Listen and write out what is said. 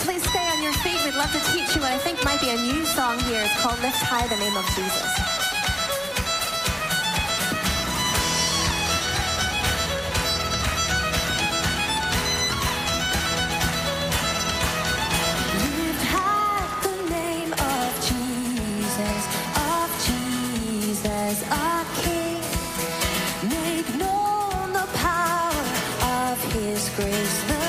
Please stay on your feet. We'd love to teach you what I think might be a new song here. It's called Lift High the Name of Jesus. Grace.